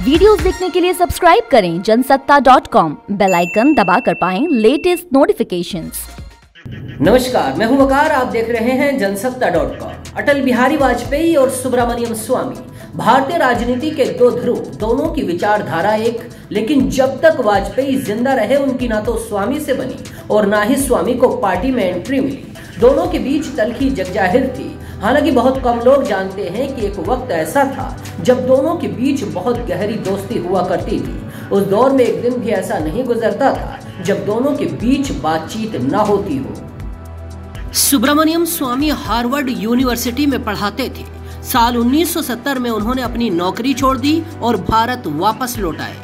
Videos देखने के लिए सब्सक्राइब करें Jansatta dot com, bell icon दबाकर पाएँ लेटेस्ट नोटिफिकेशंस। नमस्कार, मैं हूँ वकार, आप देख रहे हैं जनसत्ता डॉट कॉम। अटल बिहारी वाजपेयी और सुब्रमण्यम स्वामी, भारतीय राजनीति के दो ध्रुव, दोनों की विचारधारा एक, लेकिन जब तक वाजपेयी ज़िंदा रहे, उनकी ना तो स्वामी से बनी और ना ही स्वामी को पार्टी में एंट्री मिली। दोनों के बीच तलखी जगजाहिर थी। हालाँकि बहुत कम लोग जानते हैं कि एक वक्त ऐसा था जब दोनों के बीच बहुत गहरी दोस्ती हुआ करती थी। उस दौर में एक दिन भी ऐसा नहीं गुजरता था जब दोनों के बीच बातचीत न होती हो। सुब्रमण्यम स्वामी हार्वर्ड यूनिवर्सिटी में पढ़ाते थे। साल 1970 में उन्होंने अपनी नौकरी छोड़ दी और भारत वापस लौट आए।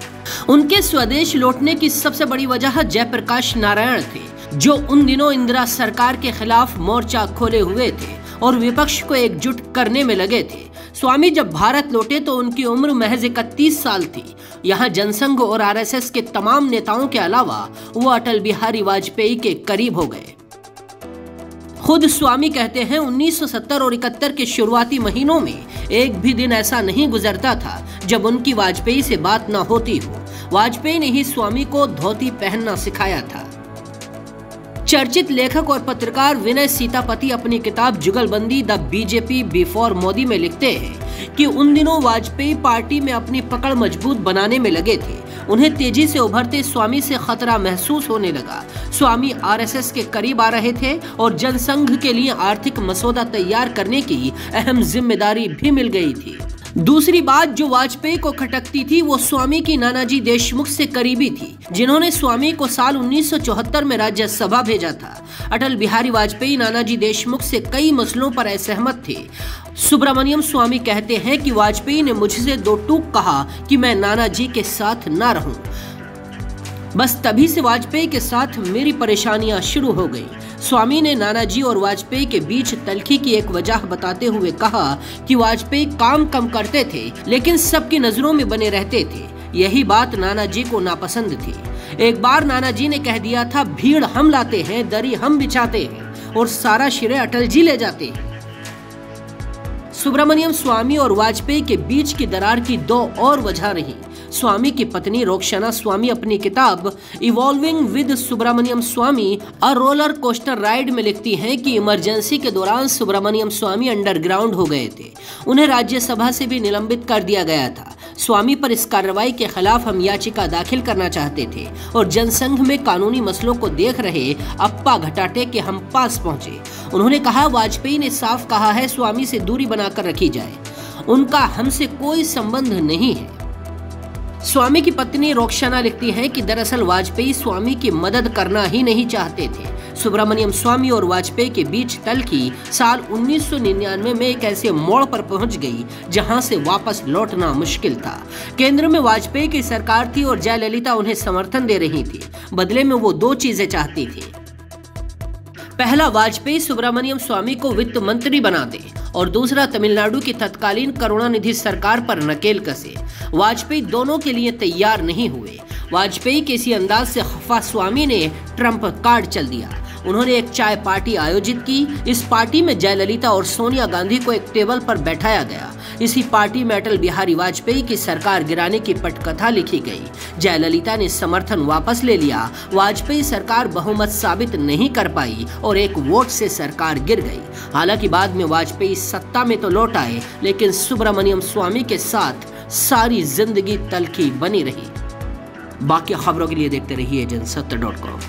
उनके स्वदेश लौटने की सबसे बड़ी वजह जयप्रकाश नारायण थे, जो उन दिनों इंदिरा सरकार के खिलाफ मोर्चा खोले हुए थे। और विपक्ष को एकजुट करने में लगे थे। स्वामी जब भारत लौटे तो उनकी उम्र महज इकतीस साल थी। यहाँ जनसंघ और आरएसएस के तमाम नेताओं के अलावा वो अटल बिहारी वाजपेयी के करीब हो गए। खुद स्वामी कहते हैं 1970 और इकहत्तर के शुरुआती महीनों में एक भी दिन ऐसा नहीं गुजरता था जब उनकी वाजपेयी से बात ना होती हो। वाजपेयी ने ही स्वामी को धोती पहनना सिखाया था। चर्चित लेखक और पत्रकार विनय सीतापति अपनी किताब जुगलबंदी द बीजेपी बिफोर मोदी में लिखते हैं कि उन दिनों वाजपेयी पार्टी में अपनी पकड़ मज़बूत बनाने में लगे थे। उन्हें तेज़ी से उभरते स्वामी से खतरा महसूस होने लगा। स्वामी आरएसएस के करीब आ रहे थे और जनसंघ के लिए आर्थिक मसौदा तैयार करने की अहम ज़िम्मेदारी भी मिल गई थी। दूसरी बात जो वाजपेयी को खटकती थी, वो स्वामी की नानाजी देशमुख से करीबी थी, जिन्होंने स्वामी को साल 1974 में राज्यसभा भेजा था। अटल बिहारी वाजपेयी नानाजी देशमुख से कई मसलों पर असहमत थे। सुब्रमण्यम स्वामी कहते हैं कि वाजपेयी ने मुझसे दो टूक कहा कि मैं नानाजी के साथ ना रहूँ। बस तभी से वाजपेयी के साथ मेरी परेशानियाँ शुरू हो गई। स्वामी ने नानाजी और वाजपेयी के बीच तलखी की एक वजह बताते हुए कहा कि वाजपेयी काम कम करते थे, लेकिन सबकी नज़रों में बने रहते थे। यही बात नानाजी को नापसंद थी। एक बार नानाजी ने कह दिया था, भीड़ हम लाते हैं, दरी हम बिछाते हैं और सारा श्रेय अटल जी ले जाते हैं। सुब्रमण्यम स्वामी और वाजपेयी के बीच की दरार की दो और वजह रही। स्वामी की पत्नी रोक्षना स्वामी अपनी किताब evolving with Subramanian Swamy a roller coaster ride में लिखती हैं कि इमरजेंसी के दौरान सुब्रमण्यम स्वामी अंडरग्राउंड हो गए थे। उन्हें राज्यसभा से भी निलंबित कर दिया गया था। स्वामी पर इस कार्रवाई के खिलाफ हम याचिका दाखिल करना चाहते थे और जनसंघ में कानूनी मसलों को देख रहे अप्पा घटाटे के हम पास पहुँचे। उन्होंने कहा, वाजपेयी ने साफ़ कहा है, स्वामी से दूरी बनाकर रखी जाए। उनका हमसे कोई संबंध नहीं है। स्वामी की पत्नी रोक्षाना लिखती हैं कि दरअसल वाजपेयी स्वामी की मदद करना ही नहीं चाहते थे। सुब्रमण्यम स्वामी और वाजपेयी के बीच तलखी साल 1999 में एक ऐसे मोड़ पर पहुँच गई, जहाँ से वापस लौटना मुश्किल था। केंद्र में वाजपेयी की सरकार थी और जयललिता उन्हें समर्थन दे रही थी। बदले में वो दो चीज़ें चाहती थी। पहला, वाजपेयी सुब्रमण्यम स्वामी को वित्त मंत्री बना दे। और दूसरा, तमिलनाडु की तत्कालीन करुणानिधि सरकार पर नकेल कसे। वाजपेयी दोनों के लिए तैयार नहीं हुए। वाजपेयी के इसी अंदाज से खफा स्वामी ने ट्रंप कार्ड चल दिया। उन्होंने एक चाय पार्टी आयोजित की। इस पार्टी में जयललिता और सोनिया गांधी को एक टेबल पर बैठाया गया। इसी पार्टी में अटल बिहारी वाजपेयी की सरकार गिराने की पटकथा लिखी गई। जयललिता ने समर्थन वापस ले लिया। वाजपेयी सरकार बहुमत साबित नहीं कर पाई और एक वोट से सरकार गिर गई। हालाँकि बाद में वाजपेयी सत्ता में तो लौट आए, लेकिन सुब्रमण्यम स्वामी के साथ सारी ज़िंदगी तलखी बनी रही। बाकी खबरों के लिए देखते रहिए जनसत्य डॉट कॉम।